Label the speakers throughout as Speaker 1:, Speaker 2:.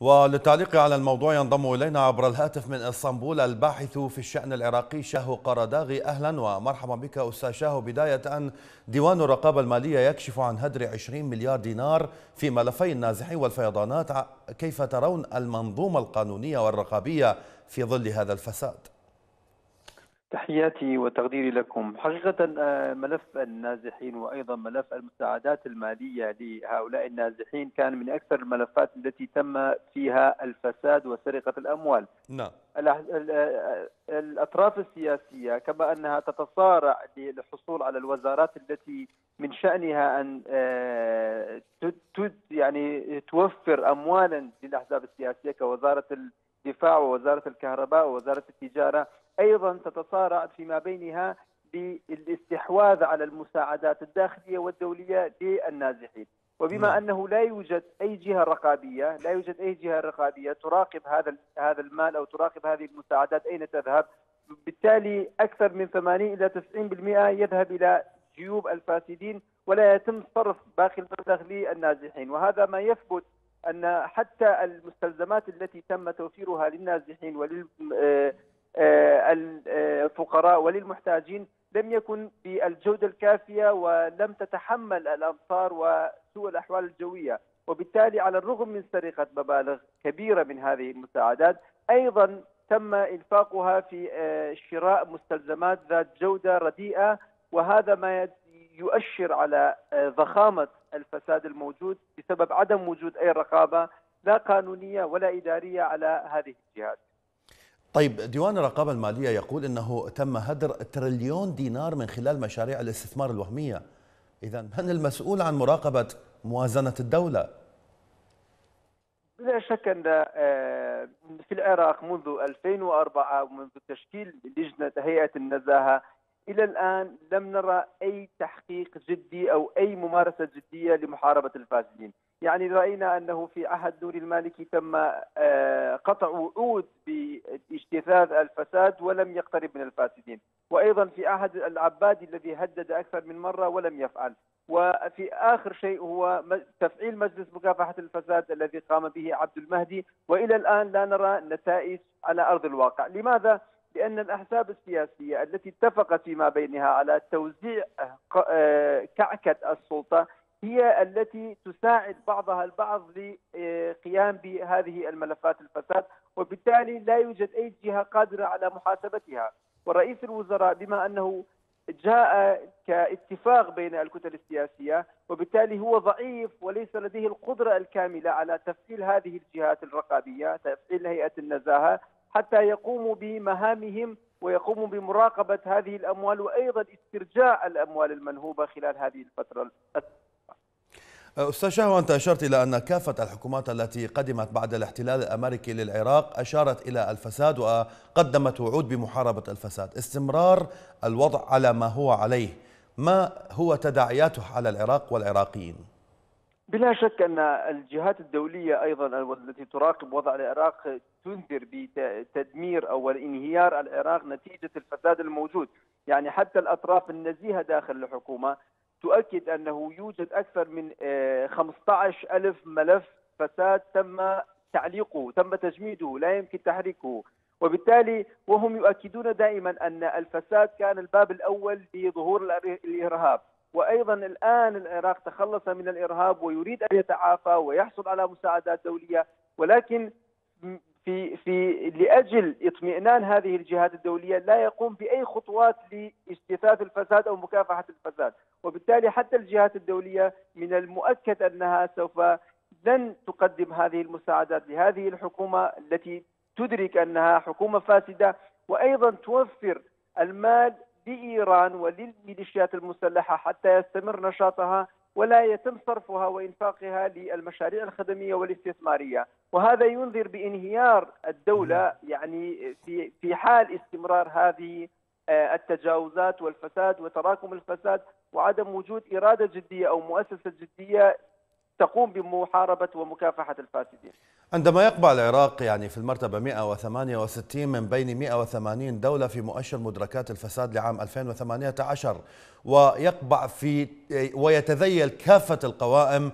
Speaker 1: وللتعليق على الموضوع ينضم إلينا عبر الهاتف من إسطنبول الباحث في الشأن العراقي شاهو قرداغي أهلا ومرحبا بك أستاذ شاهو. بداية أن ديوان الرقابة المالية يكشف عن هدر 20 مليار دينار في ملفي النازحين والفيضانات. كيف ترون المنظومة القانونية والرقابية في ظل هذا الفساد؟
Speaker 2: تحياتي وتقديري لكم. حقيقة آه، ملف النازحين وأيضا ملف المساعدات المالية لهؤلاء النازحين كان من أكثر الملفات التي تم فيها الفساد وسرقة الأموال.
Speaker 1: نعم.
Speaker 2: الأطراف السياسية كما أنها تتصارع للحصول على الوزارات التي من شأنها أن آه، يعني توفر أموالا للأحزاب السياسية كوزارة الدفاع ووزارة الكهرباء ووزارة التجارة. أيضا تتصارع فيما بينها بالاستحواذ على المساعدات الداخلية والدولية للنازحين. وبما نعم. أنه لا يوجد أي جهة رقابية، لا يوجد أي جهة رقابية تراقب هذا هذا المال أو تراقب هذه المساعدات أين تذهب، بالتالي أكثر من 80 إلى 90% يذهب إلى جيوب الفاسدين ولا يتم صرف باقي المبلغ للنازحين، وهذا ما يثبت أن حتى المستلزمات التي تم توفيرها للنازحين ولل آه، الفقراء وللمحتاجين لم يكن بالجودة الكافية ولم تتحمل الأمطار وسوء الأحوال الجوية. وبالتالي على الرغم من سرقة مبالغ كبيرة من هذه المساعدات أيضا تم إنفاقها في آه، شراء مستلزمات ذات جودة رديئة. وهذا ما يؤشر على آه، ضخامة الفساد الموجود بسبب عدم وجود أي رقابة لا قانونية ولا إدارية على هذه الجهات.
Speaker 1: طيب ديوان الرقابة المالية يقول أنه تم هدر تريليون دينار من خلال مشاريع الاستثمار الوهمية إذا من المسؤول عن مراقبة موازنة الدولة؟
Speaker 2: بلا شك أن آه، في العراق منذ 2004 ومنذ تشكيل لجنة هيئة النزاهة إلى الآن لم نرى أي تحقيق جدي أو أي ممارسة جدية لمحاربة الفاسدين يعني رأينا أنه في عهد نور المالكي تم آه، قطع وعود باجتثاث الفساد ولم يقترب من الفاسدين. وأيضا في عهد العبادي الذي هدد أكثر من مرة ولم يفعل. وفي آخر شيء هو تفعيل مجلس مكافحة الفساد الذي قام به عبد المهدي. وإلى الآن لا نرى نتائج على أرض الواقع. لماذا؟ لأن الأحزاب السياسية التي اتفقت فيما بينها على توزيع آه، كعكة السلطة هي التي تساعد بعضها البعض لقيام بهذه الملفات الفساد وبالتالي لا يوجد أي جهة قادرة على محاسبتها. ورئيس الوزراء بما أنه جاء كاتفاق بين الكتل السياسية وبالتالي هو ضعيف وليس لديه القدرة الكاملة على تفعيل هذه الجهات الرقابية تفعيل هيئة النزاهة حتى يقوموا بمهامهم ويقوموا بمراقبة هذه الأموال وأيضا استرجاع الأموال المنهوبة خلال هذه الفترة.
Speaker 1: أستاذ شهوة أنت أشرت إلى أن كافة الحكومات التي قدمت بعد الاحتلال الأمريكي للعراق أشارت إلى الفساد وقدمت وعود بمحاربة الفساد. استمرار الوضع على ما هو عليه. ما هو تداعياته على العراق والعراقيين؟
Speaker 2: بلا شك أن الجهات الدولية أيضا التي تراقب وضع العراق تنذر بتدمير أو انهيار العراق نتيجة الفساد الموجود. يعني حتى الأطراف النزيهة داخل الحكومة تؤكد أنه يوجد أكثر من 15 آه، ألف ملف فساد تم تعليقه تم تجميده لا يمكن تحريكه. وبالتالي وهم يؤكدون دائما أن الفساد كان الباب الأول لظهور الإرهاب. وأيضا الآن العراق تخلص من الإرهاب ويريد أن يتعافى ويحصل على مساعدات دولية ولكن في في لأجل اطمئنان هذه الجهات الدولية لا يقوم بأي خطوات لاجتثاث الفساد أو مكافحة الفساد، وبالتالي حتى الجهات الدولية من المؤكد أنها سوف لن تقدم هذه المساعدات لهذه الحكومة التي تدرك أنها حكومة فاسدة وأيضا توفر المال لإيران وللميليشيات المسلحة حتى يستمر نشاطها ولا يتم صرفها وإنفاقها للمشاريع الخدمية والاستثمارية، وهذا ينذر بانهيار الدولة يعني في في حال استمرار هذه آه، التجاوزات والفساد وتراكم الفساد وعدم وجود إرادة جدية أو مؤسسة جدية تقوم بمحاربة ومكافحة الفاسدين
Speaker 1: عندما يقبع العراق يعني في المرتبة 168 من بين 180 دولة في مؤشر مدركات الفساد لعام 2018 ويقبع في ويتذيل كافة القوائم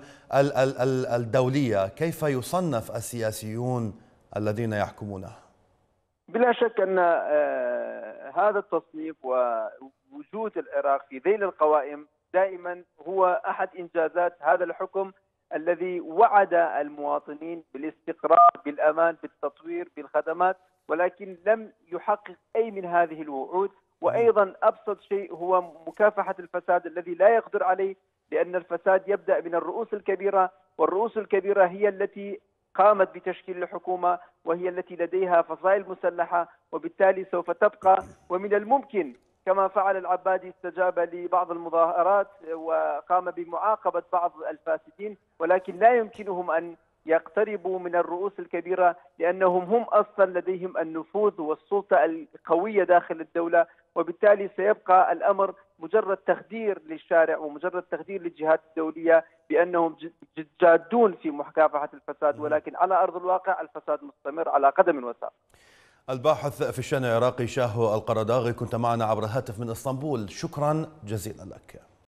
Speaker 1: الدولية كيف يصنف السياسيون الذين يحكمونه؟
Speaker 2: بلا شك أن آه، هذا التصنيف ووجود العراق في ذيل القوائم دائما هو أحد إنجازات هذا الحكم الذي وعد المواطنين بالاستقرار بالأمان بالتطوير بالخدمات ولكن لم يحقق أي من هذه الوعود. وأيضا أبسط شيء هو مكافحة الفساد الذي لا يقدر عليه لأن الفساد يبدأ من الرؤوس الكبيرة والرؤوس الكبيرة هي التي قامت بتشكيل الحكومة وهي التي لديها فصائل مسلحة وبالتالي سوف تبقى. ومن الممكن كما فعل العبادي استجاب لبعض المظاهرات وقام بمعاقبة بعض الفاسدين ولكن لا يمكنهم أن يقتربوا من الرؤوس الكبيرة لأنهم هم أصلا لديهم النفوذ والسلطة القوية داخل الدولة وبالتالي سيبقى الأمر مجرد تخدير للشارع ومجرد تخدير للجهات الدولية بأنهم جادون في مكافحة الفساد ولكن على أرض الواقع الفساد مستمر على قدم وساق.
Speaker 1: الباحث في الشأن العراقي شاهو القرداغي كنت معنا عبر الهاتف من إسطنبول. شكرا جزيلا لك.